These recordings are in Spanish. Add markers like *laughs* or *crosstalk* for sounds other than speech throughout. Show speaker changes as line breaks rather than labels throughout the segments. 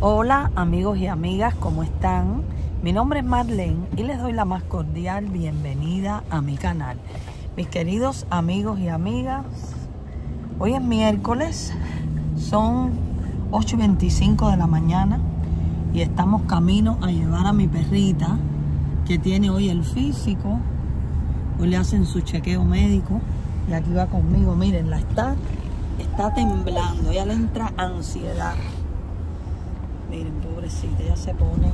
Hola amigos y amigas, ¿cómo están? Mi nombre es Marlene y les doy la más cordial bienvenida a mi canal. Mis queridos amigos y amigas, hoy es miércoles, son 8 y 25 de la mañana y estamos camino a llevar a mi perrita que tiene hoy el físico. Hoy le hacen su chequeo médico y aquí va conmigo, miren, la está, está temblando, ya le entra ansiedad. Pobrecita, ella se pone.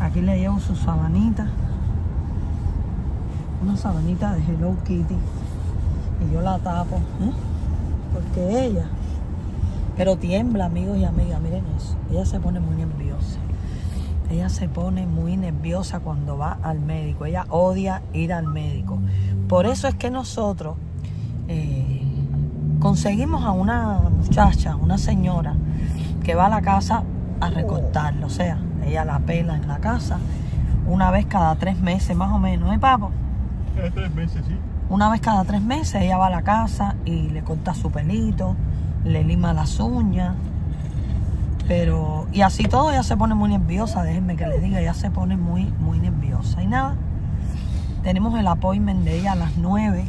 Aquí le llevo su sabanita. Una sabanita de Hello Kitty. Y yo la tapo. ¿eh? Porque ella. Pero tiembla, amigos y amigas. Miren eso. Ella se pone muy nerviosa. Ella se pone muy nerviosa cuando va al médico. Ella odia ir al médico. Por eso es que nosotros eh, conseguimos a una muchacha, una señora, que va a la casa a recortarlo. O sea, ella la pela en la casa una vez cada tres meses más o menos, ¿eh, papo?
Cada tres meses, sí.
Una vez cada tres meses ella va a la casa y le corta su pelito, le lima las uñas. Pero, y así todo ella se pone muy nerviosa, déjenme que les diga, ella se pone muy, muy nerviosa. Y nada, tenemos el appointment de ella a las nueve.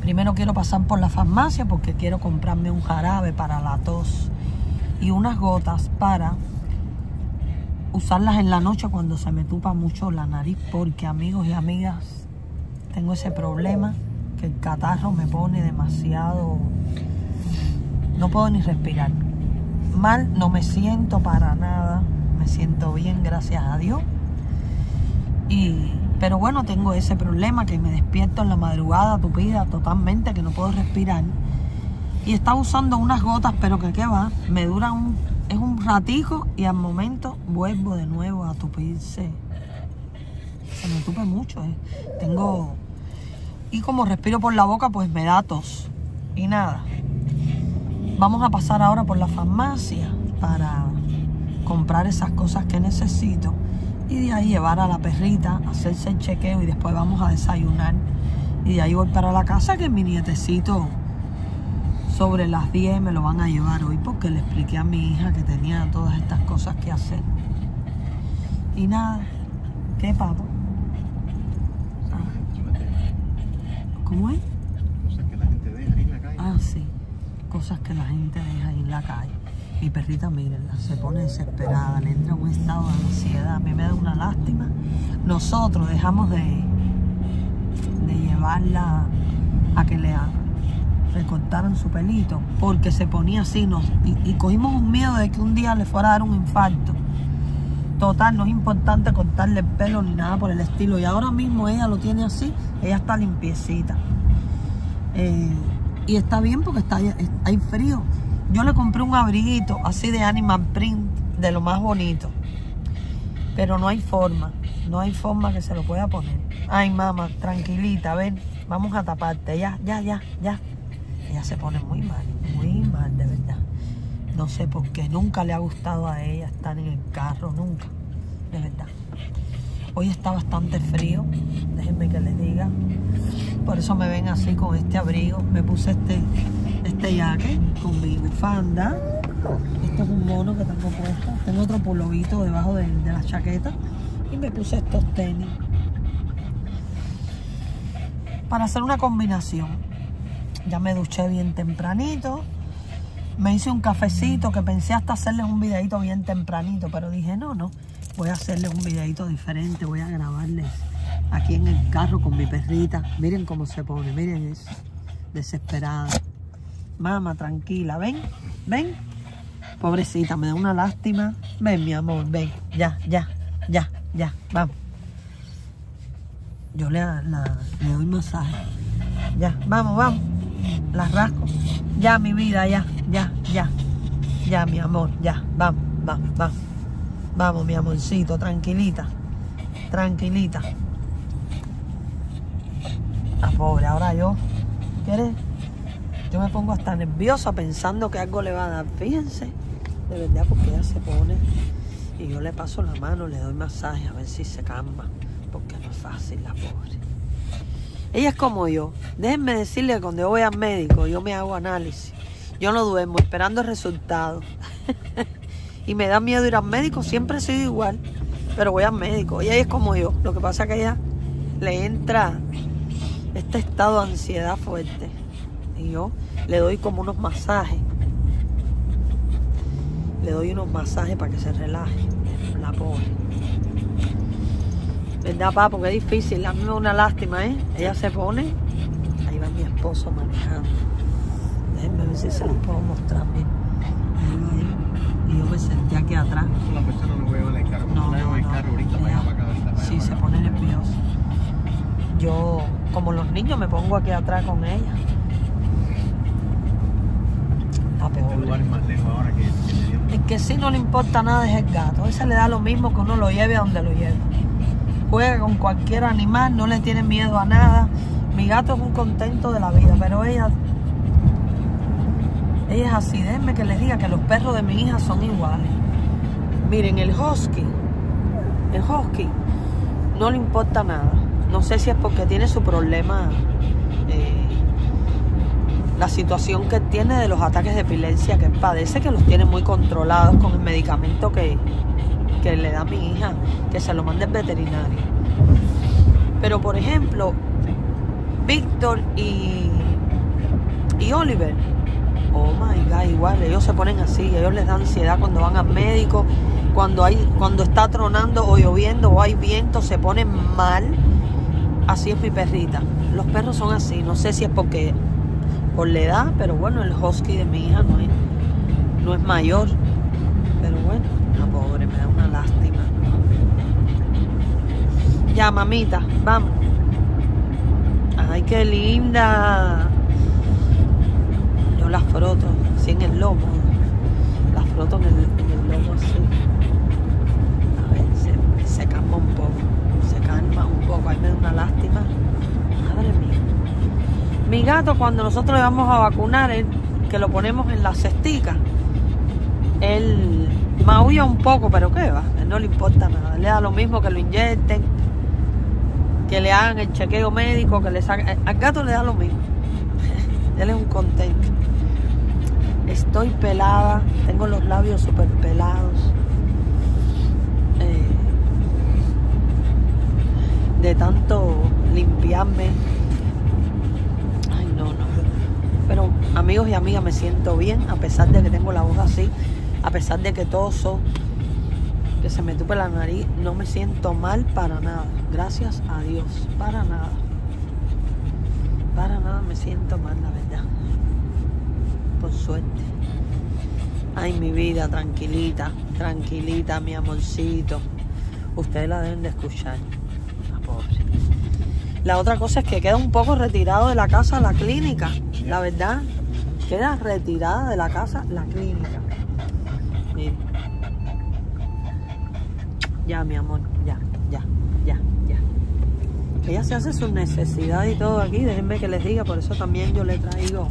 Primero quiero pasar por la farmacia porque quiero comprarme un jarabe para la tos y unas gotas para usarlas en la noche cuando se me tupa mucho la nariz porque amigos y amigas tengo ese problema que el catarro me pone demasiado no puedo ni respirar. Mal no me siento para nada me siento bien gracias a Dios. Y pero bueno tengo ese problema que me despierto en la madrugada tupida totalmente que no puedo respirar y estaba usando unas gotas, pero que qué va, me dura un, es un ratico y al momento vuelvo de nuevo a tupirse. Se me tupe mucho, eh. Tengo, y como respiro por la boca, pues me da tos. Y nada, vamos a pasar ahora por la farmacia para comprar esas cosas que necesito y de ahí llevar a la perrita, hacerse el chequeo y después vamos a desayunar. Y de ahí voy para la casa que mi nietecito sobre las 10 me lo van a llevar hoy porque le expliqué a mi hija que tenía todas estas cosas que hacer. Y nada, ¿qué papo? ¿Cómo es?
Cosas que la gente deja ahí en la calle.
Ah, sí, cosas que la gente deja ahí en la calle. Mi perrita, mírenla, se pone desesperada, le entra un estado de ansiedad, a mí me da una lástima. Nosotros dejamos de, de llevarla a que le recortaran su pelito porque se ponía así nos, y, y, cogimos un miedo de que un día le fuera a dar un infarto. Total, no es importante cortarle el pelo ni nada por el estilo. Y ahora mismo ella lo tiene así, ella está limpiecita. Eh, y está bien porque está, hay frío. Yo le compré un abriguito así de animal print, de lo más bonito. Pero no hay forma, no hay forma que se lo pueda poner. Ay, mamá, tranquilita, ven, vamos a taparte. Ya, ya, ya, ya ella se pone muy mal, muy mal, de verdad. No sé por qué, nunca le ha gustado a ella estar en el carro, nunca, de verdad. Hoy está bastante frío, déjenme que les diga. Por eso me ven así con este abrigo. Me puse este, este jaque con mi bufanda. Esto es un mono que tengo puesto. Tengo otro pulovito debajo de, de la chaqueta. Y me puse estos tenis. Para hacer una combinación ya me duché bien tempranito. Me hice un cafecito que pensé hasta hacerles un videito bien tempranito, pero dije, no, no, voy a hacerles un videito diferente, voy a grabarles aquí en el carro con mi perrita. Miren cómo se pone, miren es desesperada. Mamá, tranquila, ven, ven. Pobrecita, me da una lástima. Ven, mi amor, ven, ya, ya, ya, ya, vamos. Yo le, le doy masaje. Ya, vamos, vamos las rasco. Ya, mi vida, ya, ya, ya. Ya, mi amor, ya. Vamos, vamos, vamos. Vamos, mi amorcito, tranquilita. Tranquilita. La pobre, ahora yo. ¿Quieres? Yo me pongo hasta nerviosa pensando que algo le va a dar. Fíjense, de verdad, porque ella se pone y yo le paso la mano, le doy masaje a ver si se calma. Porque no es fácil, la pobre. Ella es como yo. Déjenme decirle que cuando yo voy al médico, yo me hago análisis. Yo no duermo esperando el resultado. *laughs* y me da miedo ir al médico, siempre he sido igual. Pero voy al médico. Y ella es como yo. Lo que pasa es que ella le entra este estado de ansiedad fuerte. Y yo le doy como unos masajes. Le doy unos masajes para que se relaje. La pobre. ¿Verdad, papá? Porque es difícil. A mí me da una lástima, ¿eh? Ella se pone. Ahí va mi esposo manejando. Déjenme ver si se los puedo mostrar bien. Ahí va él. Y yo me senté aquí atrás.
La persona no el carro.
No,
No,
no,
el
no.
carro ahorita para acá,
Sí, se pone
acá.
nerviosa. Yo, como los niños, me pongo aquí atrás con ella. La
Este lugar es más lejos ahora que.
El que sí no le importa nada es el gato. A ese le da lo mismo que uno lo lleve a donde lo lleve. Juega con cualquier animal, no le tiene miedo a nada. Mi gato es un contento de la vida, pero ella. Ella es así. Déjenme que les diga que los perros de mi hija son iguales. Miren, el husky. El husky no le importa nada. No sé si es porque tiene su problema. eh, la situación que tiene de los ataques de epilepsia que padece, que los tiene muy controlados con el medicamento que, que le da mi hija, que se lo manda el veterinario. Pero por ejemplo, Víctor y, y Oliver, oh my god, igual, ellos se ponen así, ellos les da ansiedad cuando van al médico, cuando hay, cuando está tronando o lloviendo o hay viento, se ponen mal. Así es mi perrita. Los perros son así, no sé si es porque por la edad, pero bueno, el husky de mi hija no es, no es mayor. Pero bueno, pobre, me da una lástima. Ya, mamita, vamos. Ay, qué linda. Yo la froto así en el lomo. La froto en el, en lomo así. A ver, se, se calma un poco. Se calma un poco. Ahí me da una lástima. Madre mía. Mi gato, cuando nosotros le vamos a vacunar, que lo ponemos en la cestica, él maulla un poco, pero ¿qué va? No le importa nada. Le da lo mismo que lo inyecten, que le hagan el chequeo médico, que le saquen. Al gato le da lo mismo. *laughs* él es un contento. Estoy pelada, tengo los labios súper pelados. Eh, de tanto limpiarme. Ay, no, no. Pero amigos y amigas, me siento bien, a pesar de que tengo la voz así, a pesar de que toso, que se me tupe la nariz, no me siento mal para nada. Gracias a Dios, para nada. Para nada me siento mal, la verdad. Por suerte. Ay, mi vida, tranquilita, tranquilita, mi amorcito. Ustedes la deben de escuchar. La pobre. La otra cosa es que queda un poco retirado de la casa la clínica, la verdad. Queda retirada de la casa la clínica. Ya, mi amor, ya, ya, ya, ya. Ella se hace sus necesidades y todo aquí, déjenme que les diga, por eso también yo le traigo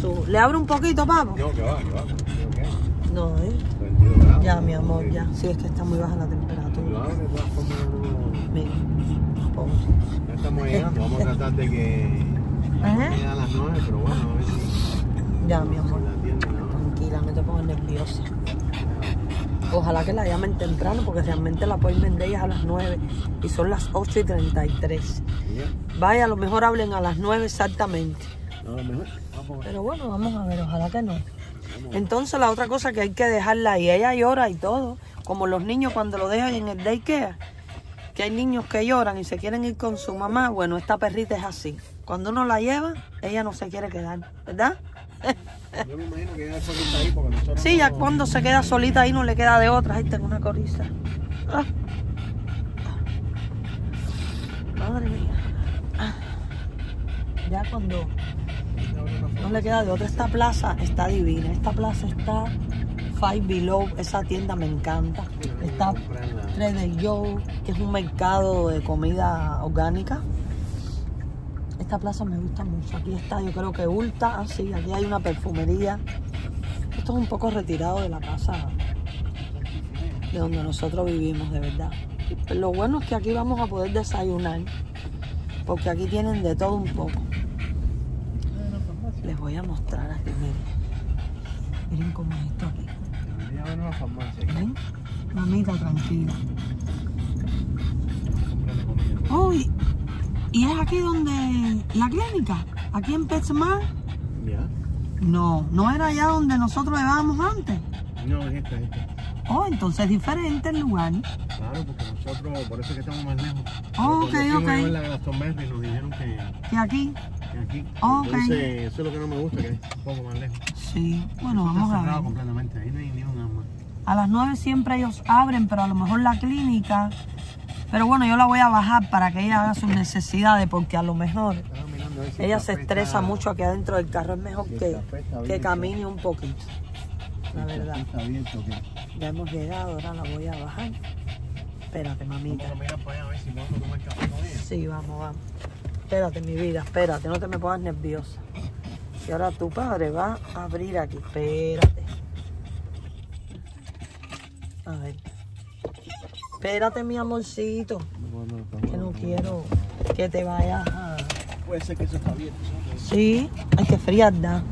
su... ¿Le abro un poquito, papo?
No, que va, que va.
No, ¿eh?
22 grados.
Ya, mi amor, ya. Sí, es que está muy baja la temperatura. Mira, pobre.
Ya estamos llegando, vamos a tratar de que
Ajá.
llegue a las 9, pero bueno, a ver si
Ya, mi amor. Tranquila, no te pongas nerviosa. Ojalá que la llamen temprano porque realmente la appointment de ella es a las 9 y son las 8 y 33.
Y ya,
Vaya, a lo mejor hablen a las 9 exactamente.
no, lo mejor. Vamos a ver.
Pero bueno, vamos a ver, ojalá que no. Entonces la otra cosa que hay que dejarla ahí, ella llora y todo, como los niños cuando lo dejan en el daycare, que hay niños que lloran y se quieren ir con su mamá, bueno, esta perrita es así. Cuando uno la lleva, ella no se quiere quedar, ¿verdad?
Yo me imagino que ya solita ahí porque nosotros
Sí, ya
no-
cuando se queda solita ahí no le queda de otra. Ahí tengo una coriza. Ah. Madre mía. Ah. Ya cuando no le queda de otra. Esta plaza está divina. Esta plaza está Five Below. Esa tienda me encanta. Está Trader Joe, que es un mercado de comida orgánica. Esta plaza me gusta mucho. Aquí está, yo creo que Ulta. Ah, sí, aquí hay una perfumería. Esto es un poco retirado de la casa de donde nosotros vivimos, de verdad. Lo bueno es que aquí vamos a poder desayunar, porque aquí tienen de todo un poco. Les voy a mostrar aquí, miren. Miren cómo es esto aquí.
Debería haber una farmacia aquí.
¿Ven? Mamita, tranquila. Uy, ¿y es aquí donde la clínica? ¿Aquí en PetSmart?
Ya.
No, no era allá donde nosotros llevábamos antes.
No, es esta, es esta.
Oh, entonces es diferente el lugar.
Claro, porque nosotros, por eso es que estamos más lejos.
Oh, ok, ok.
a ver la Glastonbury nos dijeron que,
Que aquí.
que aquí.
Oh, ok.
Entonces, eso es lo que no me gusta, que es un poco más lejos.
Sí, bueno,
Eso
vamos
está
a
cerrado
ver.
completamente, ahí no hay ni un alma.
A las 9 siempre ellos abren, pero a lo mejor la clínica. Pero bueno, yo la voy a bajar para que ella haga sus necesidades, porque a lo mejor
si
ella se estresa
está-
mucho aquí adentro del carro. Es mejor
si
que, que camine un poquito. La
si
verdad.
abierto.
Ya hemos llegado, ahora la voy a bajar. Espérate, mamita.
Vamos a mirar para allá a ver si podemos tomar café con ella.
Sí, vamos, vamos. Espérate, mi vida, espérate, no te me pongas nerviosa. Y ahora tu padre va a abrir aquí. Espérate. A ver. Espérate, mi amorcito,
Bueno,
que no quiero que te vayas a...
Puede ser que eso está abierto.
Sí, hay que friarla.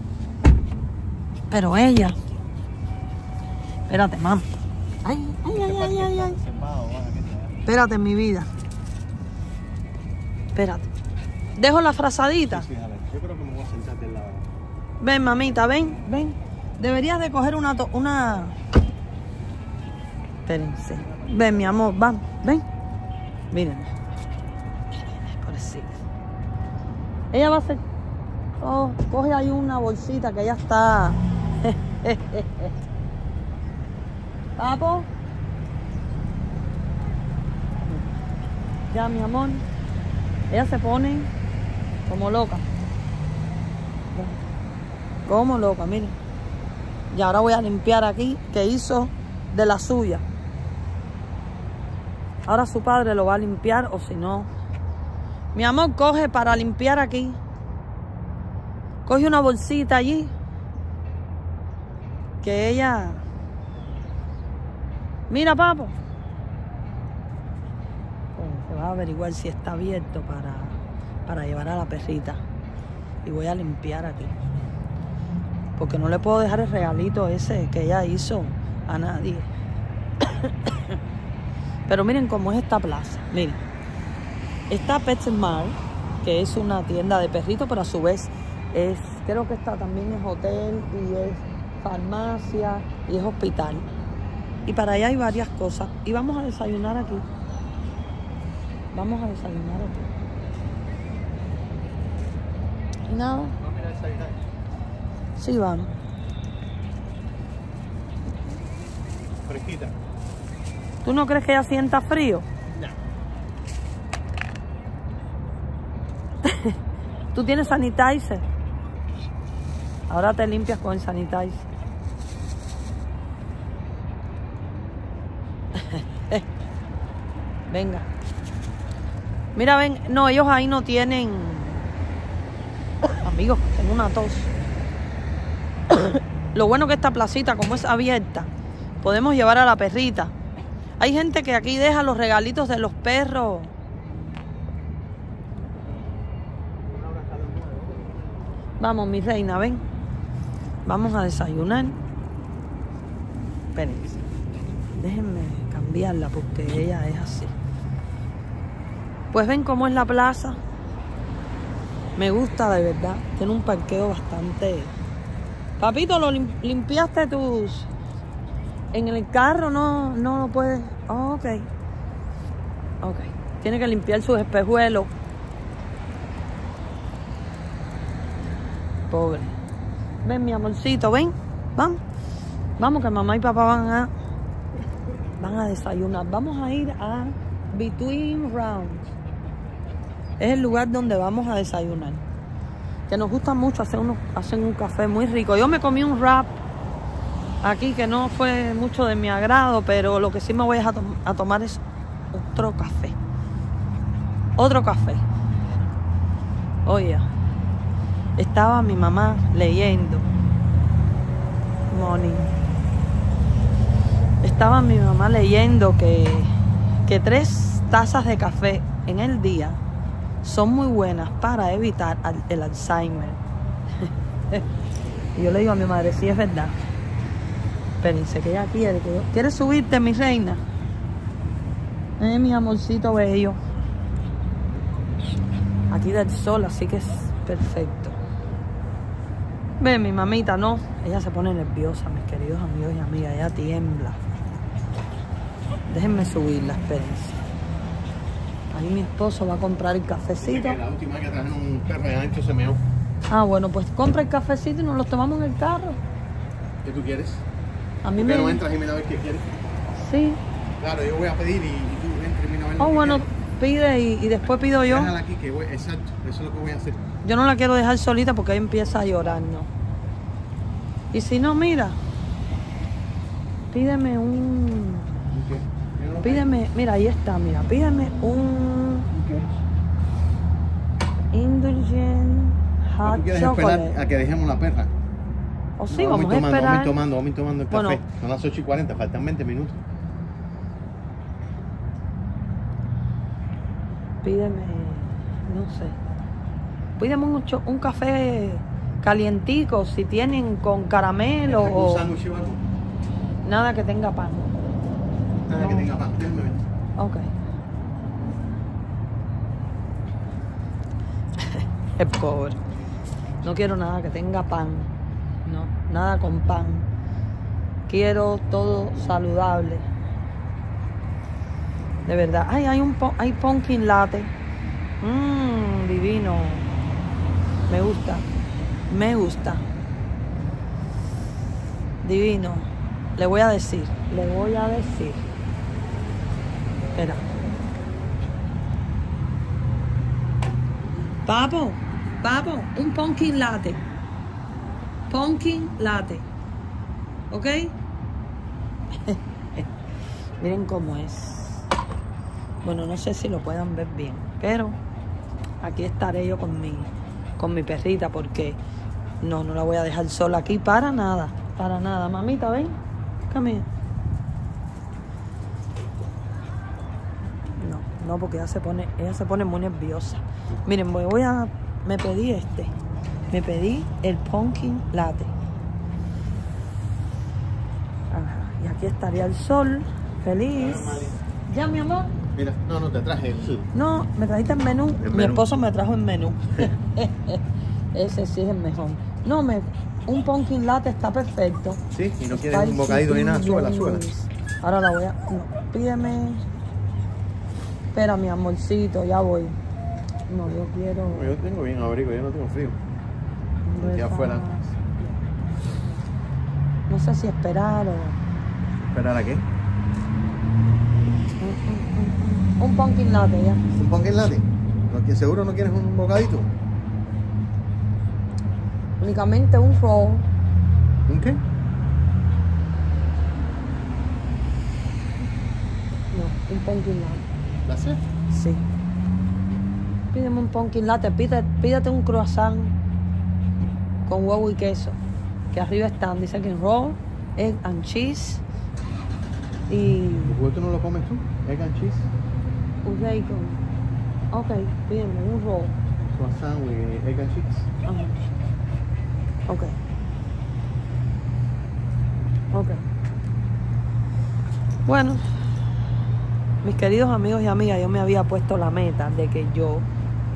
Pero ella... Espérate, mamá. Ay, ay, ay, ay, ay. Espérate, mi vida. Espérate. Dejo la frazadita.
Sí, dale. Yo creo que me voy a sentar del lado.
Ven, mamita, ven, ven. Deberías de coger una... to- una... Espérense. Ven, mi amor, van, ven. Miren. Pobrecita. Ella va a hacer... Oh, coge ahí una bolsita que ya está... *laughs* Papo. Ya, mi amor. Ella se pone como loca. Como loca, miren. Y ahora voy a limpiar aquí, que hizo de la suya. Ahora su padre lo va a limpiar o si no. Mi amor, coge para limpiar aquí. Coge una bolsita allí. Que ella... Mira, papo. Se va a averiguar si está abierto para, para llevar a la perrita. Y voy a limpiar aquí. Porque no le puedo dejar el regalito ese que ella hizo a nadie. *coughs* Pero miren cómo es esta plaza. Miren. Está PetSmart, que es una tienda de perritos, pero a su vez es, creo que está también es hotel y es farmacia y es hospital. Y para allá hay varias cosas. Y vamos a desayunar aquí. Vamos a desayunar aquí. Nada, sí vamos.
Fresquita.
¿Tú no crees que ella sienta frío?
Ya. *laughs*
¿Tú tienes sanitizer? Ahora te limpias con sanitizer. *laughs* Venga. Mira, ven. No, ellos ahí no tienen... Amigos, tengo una tos. *coughs* Lo bueno que esta placita, como es abierta, podemos llevar a la perrita. Hay gente que aquí deja los regalitos de los perros. Vamos, mi reina, ven. Vamos a desayunar. Espérense. Déjenme cambiarla porque ella es así. Pues ven cómo es la plaza. Me gusta de verdad. Tiene un parqueo bastante. Papito, ¿lo lim- limpiaste tus. En el carro no, no lo puedes. Oh, ok. Ok. Tiene que limpiar sus espejuelos. Pobre. Ven, mi amorcito, ven. Vamos. Vamos, que mamá y papá van a. Van a desayunar. Vamos a ir a Between Rounds. Es el lugar donde vamos a desayunar. Que nos gusta mucho hacer unos, hacen un café muy rico. Yo me comí un wrap aquí que no fue mucho de mi agrado, pero lo que sí me voy a, tom- a tomar es otro café. Otro café. Oye, estaba mi mamá leyendo. Morning. Estaba mi mamá leyendo que, que tres tazas de café en el día son muy buenas para evitar el Alzheimer. Y *laughs* yo le digo a mi madre, sí es verdad. Espérense, que ella quiere. Que yo... ¿Quieres subirte, mi reina? Eh, mi amorcito bello. Aquí del sol, así que es perfecto. Ve, mi mamita, no. Ella se pone nerviosa, mis queridos amigos y amigas. Ella tiembla. Déjenme subirla, espérense. Ahí mi esposo va a comprar el cafecito.
La última que trajeron un perro de ancho se meó.
Ah, bueno, pues compra el cafecito y nos lo tomamos en el carro.
¿Qué tú quieres?
A mí
¿Por
me...
qué no entras y mira a ver qué quieres?
Sí.
Claro, yo voy a pedir y, y tú entras y mira a ver
Oh, bueno, pide y, y después pido yo.
Déjala aquí que voy, exacto, eso es lo que voy a hacer.
Yo no la quiero dejar solita porque ahí empieza a llorar, ¿no? Y si no, mira, pídeme un... Pídeme, mira, ahí está, mira, pídeme un
¿Qué?
Indulgent
¿O
Hot
¿Tú quieres esperar
Chocolate.
a que dejemos la perra?
O sí,
No,
vamos a
tomando,
esperar.
Vamos tomando, vamos tomando el
Bueno.
café. Son las 8 y 40, faltan 20 minutos.
Pídeme, no sé. Pídeme un, un café calientico, si tienen con caramelo
¿Un
o
sándwich
nada que tenga pan.
Nada que
No.
tenga pan. Déjame ver.
Ok. *laughs* El pobre. No quiero nada que tenga pan. No, nada con pan. Quiero todo saludable. De verdad. Ay, hay un hay pumpkin latte. Mmm, divino. Me gusta. Me gusta. Divino. Le voy a decir. Le voy a decir. Espera. Papo, papo, un pumpkin latte. Pumpkin latte. ¿Ok? *laughs* Miren cómo es. Bueno, no sé si lo puedan ver bien, pero aquí estaré yo con mi, con mi perrita porque no, no la voy a dejar sola aquí para nada, para nada. Mamita, ven, here. No, no, porque ella se pone, ella se pone muy nerviosa. Miren, voy, voy a, me pedí este, me pedí el pumpkin latte. Ajá, y aquí estaría el sol, feliz. Ya, mi amor.
Mira, no, no te traje el.
No, me trajiste el menú.
El
Mi esposo me trajo el menú. *laughs* *laughs* Ese sí es el mejor. No, me, un pumpkin latte está perfecto.
Sí, y no quieres un bocadito ni nada, suela, suela.
Ahora la voy a. No, pídeme. Espera, mi amorcito, ya voy. No, yo quiero.
Yo tengo bien abrigo, yo no tengo frío. Afuera.
refaz. No sé si esperar o.
¿Esperar a qué?
Un pumpkin latte ya.
¿Un pumpkin latte? ¿No, que ¿Seguro no quieres un bocadito?
Únicamente un roll.
¿Un qué?
No, un pumpkin latte.
¿La sé?
Sí. Pídeme un pumpkin latte, pídete, pídete un croissant con huevo y queso. Que arriba están, dice que roll, egg and cheese y
¿El huevo no lo comes tú? Egg and cheese.
un bacon. Ok, pídeme un roll.
Croissant with egg and cheese.
Ajá. Ok. Ok. Bueno, mis queridos amigos y amigas, yo me había puesto la meta de que yo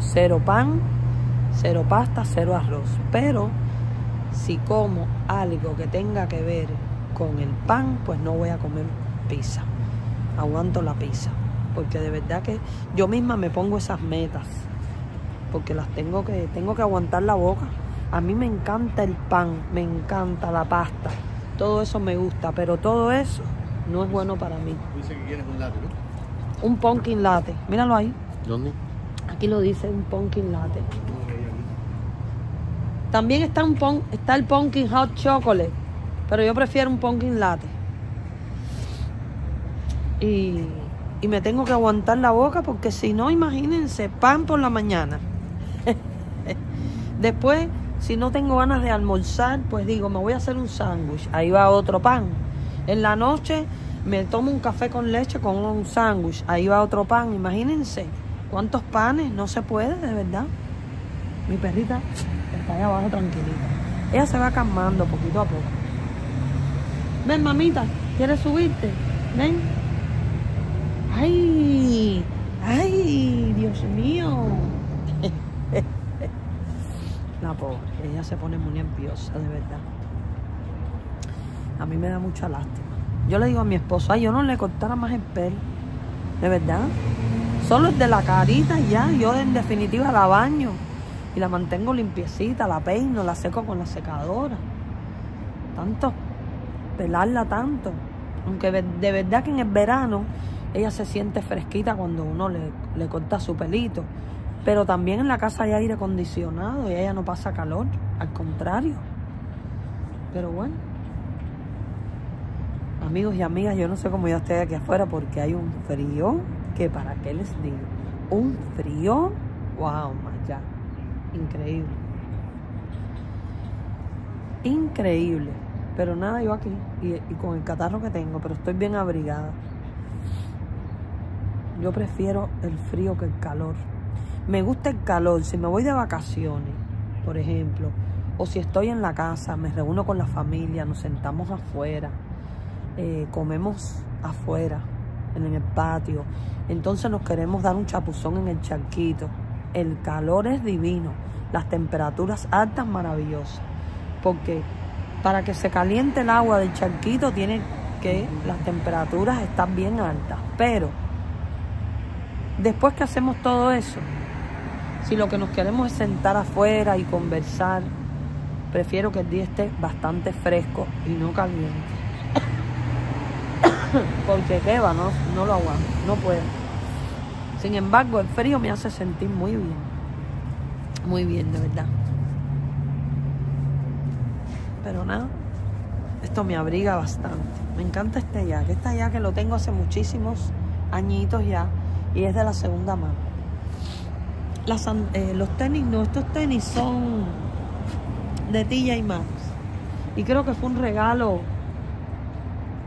cero pan, cero pasta, cero arroz. Pero si como algo que tenga que ver con el pan, pues no voy a comer pizza. Aguanto la pizza. Porque de verdad que yo misma me pongo esas metas porque las tengo que tengo que aguantar la boca. A mí me encanta el pan, me encanta la pasta, todo eso me gusta, pero todo eso no es bueno para mí.
Dice que quieres un latte, ¿no?
Un pumpkin latte, míralo ahí,
¿Dónde?
aquí lo dice un pumpkin latte. También está un pon- está el pumpkin hot chocolate, pero yo prefiero un pumpkin latte. Y, y me tengo que aguantar la boca porque si no, imagínense, pan por la mañana. *laughs* Después, si no tengo ganas de almorzar, pues digo, me voy a hacer un sándwich. Ahí va otro pan. En la noche me tomo un café con leche con un sándwich. Ahí va otro pan. Imagínense cuántos panes. No se puede, de verdad. Mi perrita está allá abajo tranquilita. Ella se va calmando poquito a poco. Ven, mamita, ¿quieres subirte? Ven. ¡Ay! ¡Ay! Dios mío. *laughs* La pobre, ella se pone muy nerviosa, de verdad. A mí me da mucha lástima. Yo le digo a mi esposo, ay, yo no le cortara más el pelo. De verdad. Solo es de la carita ya. Yo en definitiva la baño. Y la mantengo limpiecita, la peino, la seco con la secadora. Tanto, pelarla tanto. Aunque de verdad que en el verano ella se siente fresquita cuando uno le, le corta su pelito. Pero también en la casa hay aire acondicionado y ella no pasa calor. Al contrario. Pero bueno. Amigos y amigas, yo no sé cómo yo estoy aquí afuera porque hay un frío que para qué les digo. Un frío, wow, ya. Increíble. Increíble. Pero nada, yo aquí y, con el catarro que tengo, pero estoy bien abrigada. Yo prefiero el frío que el calor. Me gusta el calor. Si me voy de vacaciones, por ejemplo, o si estoy en la casa, me reúno con la familia, nos sentamos afuera, eh, comemos afuera, en el patio. Entonces nos queremos dar un chapuzón en el charquito. El calor es divino, las temperaturas altas maravillosas. Porque para que se caliente el agua del charquito tiene que las temperaturas están bien altas. Pero después que hacemos todo eso, si lo que nos queremos es sentar afuera y conversar, prefiero que el día esté bastante fresco y no caliente. *coughs* Porque qué va, no, no lo aguanto, no puedo. Sin embargo, el frío me hace sentir muy bien. Muy bien, de verdad. Pero nada, esto me abriga bastante. Me encanta este que Este que lo tengo hace muchísimos añitos ya y es de la segunda mano. Eh, los tenis no, estos tenis son de TJ Maxx. Y creo que fue un regalo,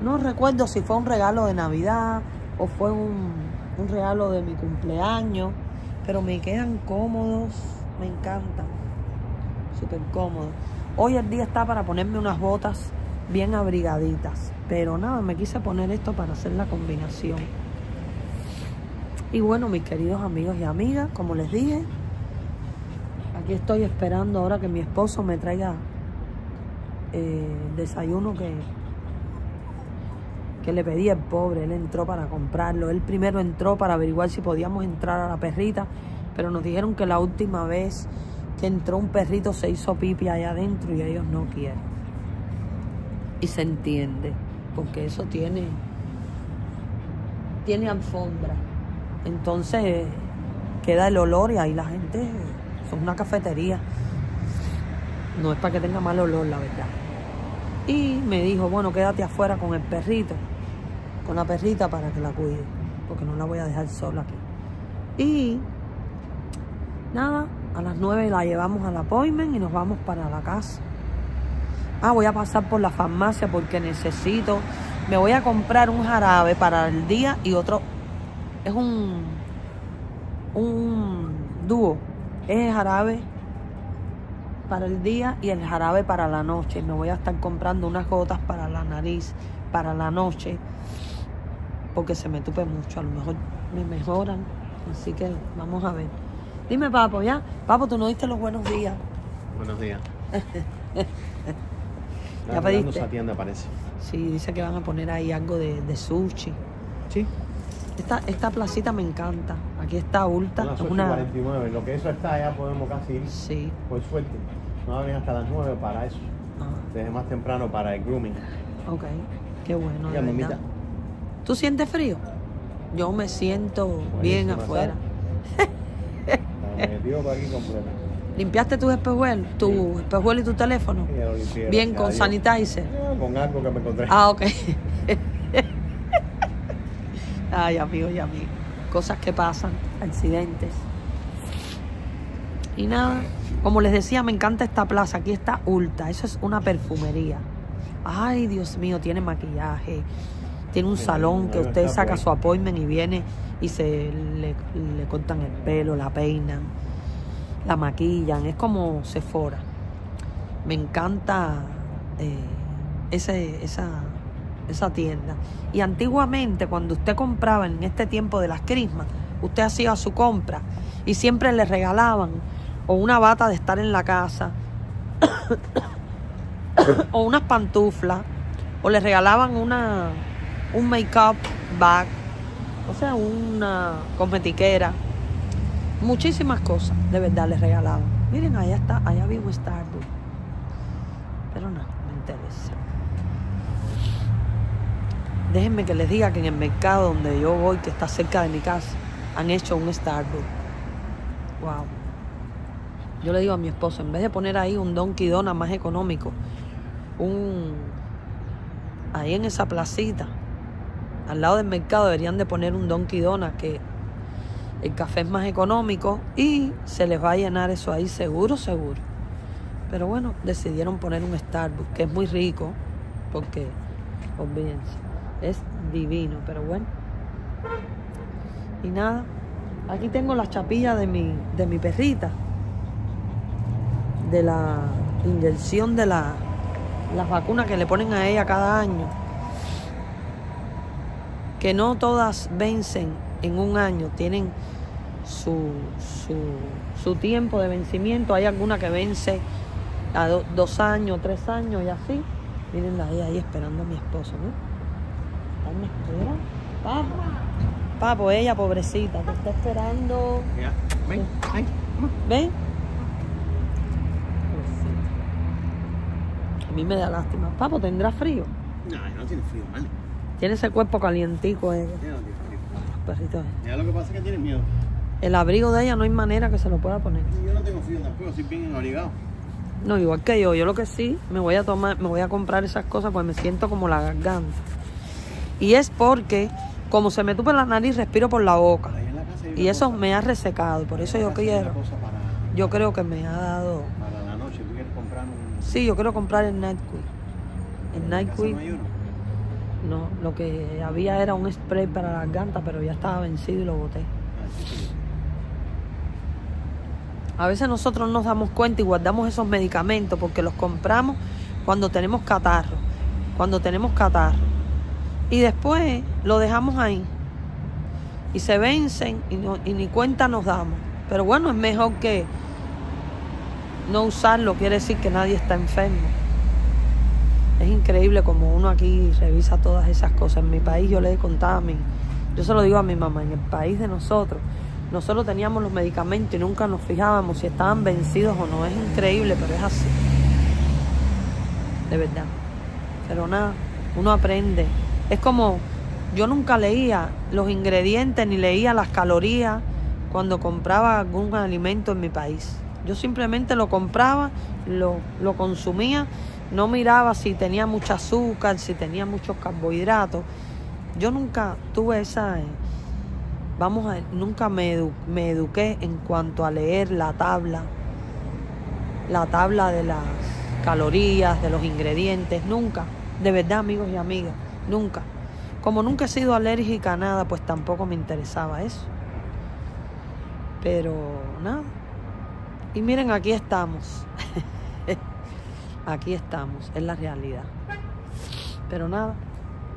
no recuerdo si fue un regalo de Navidad o fue un, un regalo de mi cumpleaños, pero me quedan cómodos, me encantan, súper cómodos. Hoy el día está para ponerme unas botas bien abrigaditas, pero nada, me quise poner esto para hacer la combinación. Y bueno, mis queridos amigos y amigas, como les dije, aquí estoy esperando ahora que mi esposo me traiga eh, desayuno que, que le pedí el pobre. Él entró para comprarlo. Él primero entró para averiguar si podíamos entrar a la perrita, pero nos dijeron que la última vez que entró un perrito se hizo pipi allá adentro y ellos no quieren. Y se entiende, porque eso tiene, tiene alfombra. Entonces queda el olor y ahí la gente, son una cafetería. No es para que tenga mal olor, la verdad. Y me dijo, bueno, quédate afuera con el perrito, con la perrita para que la cuide, porque no la voy a dejar sola aquí. Y nada, a las 9 la llevamos al appointment y nos vamos para la casa. Ah, voy a pasar por la farmacia porque necesito, me voy a comprar un jarabe para el día y otro es un, un dúo. Es el jarabe para el día y el jarabe para la noche. Me voy a estar comprando unas gotas para la nariz, para la noche, porque se me tupe mucho. A lo mejor me mejoran. Así que vamos a ver. Dime, Papo, ¿ya? Papo, tú no diste los buenos días.
Buenos días. *laughs*
¿Ya pediste?
esa tienda parece.
Sí, dice que van a poner ahí algo de, de sushi.
Sí.
Esta, esta placita me encanta. Aquí está Ulta.
Las
es
8 y
una...
49. Lo que eso está, ya podemos casi ir.
Sí.
Por suerte. No abren hasta las 9 para eso.
Ah,
Desde más temprano para el grooming.
ok. Qué bueno, de
Ya, mamita.
¿Tú sientes frío? Yo me siento bien afuera. ¿Limpiaste tus espejuelos? ¿Tu espejuelo y tu teléfono?
Lo limpié,
Bien, con sanitizer.
Eh, Con algo que me encontré.
Ah, ok. *laughs* Ay, amigo y amigo. Cosas que pasan, accidentes. Y nada, como les decía, me encanta esta plaza. Aquí está Ulta. Eso es una perfumería. Ay, Dios mío, tiene maquillaje. Tiene un salón que usted
está,
saca
pues.
su appointment y viene y se le, le cortan el pelo, la peinan, la maquillan. Es como Sephora. Me encanta eh, ese, esa, esa tienda. Y antiguamente, cuando usted compraba en este tiempo de las crismas, usted hacía su compra y siempre le regalaban o una bata de estar en la casa *coughs* o unas pantuflas o le regalaban una un make-up bag, o sea, una cosmetiquera, muchísimas cosas, de verdad les regalaban. Miren, allá está, allá vivo Starbucks. Pero no, me interesa. Déjenme que les diga que en el mercado donde yo voy, que está cerca de mi casa, han hecho un Starbucks. Wow. Yo le digo a mi esposo, en vez de poner ahí un Donkey Dona más económico, un ahí en esa placita, al lado del mercado deberían de poner un Donkey Dona que el café es más económico y se les va a llenar eso ahí seguro, seguro. Pero bueno, decidieron poner un Starbucks que es muy rico porque, olvídense, es divino, pero bueno. Y nada, aquí tengo la chapilla de mi, de mi perrita, de la inyección de la, las vacunas que le ponen a ella cada año que no todas vencen en un año, tienen su, su, su tiempo de vencimiento. Hay alguna que vence a do- dos años, tres años y así. Mírenla ahí, ahí esperando a mi esposo, ¿no? Ay, me espera. Papo. Papo, ella pobrecita, te está esperando.
Ven, ven.
¿Ven? A mí me da lástima. Papo, ¿tendrá frío?
No, no tiene frío, man.
Tiene ese cuerpo calientico ella.
Ya no tiene frío.
Perrito.
Ya lo que pasa es que tiene miedo.
El abrigo de ella no hay manera que se lo pueda poner.
Yo no tengo frío tampoco, estoy bien abrigado.
No, igual que yo. Yo lo que sí, me voy a tomar, me voy a comprar esas cosas porque me siento como la garganta. Y es porque, como se me tupe la nariz, respiro por la boca.
La
Y eso
cosa-
me ha resecado. Por eso yo quiero.
para,
Yo creo que me ha dado.
para la noche. ¿Tú quieres comprar un...?
Sí, yo quiero comprar el Nightquil. El Nightquil.
No
lo que había era un spray para la garganta, pero ya estaba vencido y lo boté. A veces nosotros nos damos cuenta y guardamos esos medicamentos porque los compramos cuando tenemos catarro, cuando tenemos catarro. Y después lo dejamos ahí. Y se vencen y ni cuenta nos damos. Pero bueno, es mejor que no usarlo, quiere decir que nadie está enfermo. Es increíble como uno aquí revisa todas esas cosas. En mi país yo le he contado a mi, yo se lo digo a mi mamá, en el país de nosotros, nosotros teníamos los medicamentos y nunca nos fijábamos si estaban vencidos o no. Es increíble, pero es así. De verdad. Pero nada, uno aprende. Es como, yo nunca leía los ingredientes ni leía las calorías cuando compraba algún alimento en mi país. Yo simplemente lo compraba, lo, lo consumía, no miraba si tenía mucho azúcar, si tenía muchos carbohidratos. Yo nunca tuve esa, eh, vamos a, nunca me, me eduqué en cuanto a leer la tabla, la tabla de las calorías, de los ingredientes, nunca. De verdad, amigos y amigas, nunca. Como nunca he sido alérgica a nada, pues tampoco me interesaba eso. Pero nada. Y miren, aquí estamos. *laughs* aquí estamos, es la realidad. Pero nada.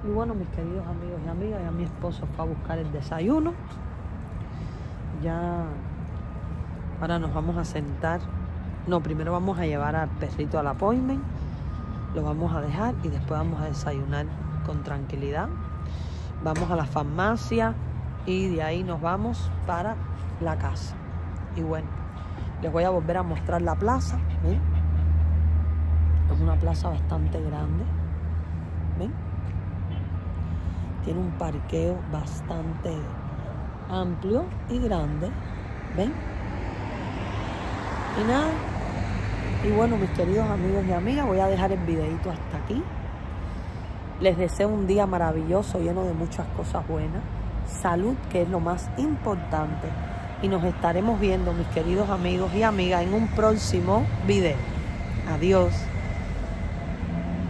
Y bueno, mis queridos amigos y amigas, ya mi esposo fue a buscar el desayuno. Ya ahora nos vamos a sentar. No, primero vamos a llevar al perrito al appointment. Lo vamos a dejar y después vamos a desayunar con tranquilidad. Vamos a la farmacia y de ahí nos vamos para la casa. Y bueno, les voy a volver a mostrar la plaza. ¿ven? Es una plaza bastante grande. ¿Ven? Tiene un parqueo bastante amplio y grande. ¿Ven? Y nada. Y bueno, mis queridos amigos y amigas, voy a dejar el videito hasta aquí. Les deseo un día maravilloso, lleno de muchas cosas buenas. Salud, que es lo más importante. Y nos estaremos viendo, mis queridos amigos y amigas, en un próximo video. Adiós.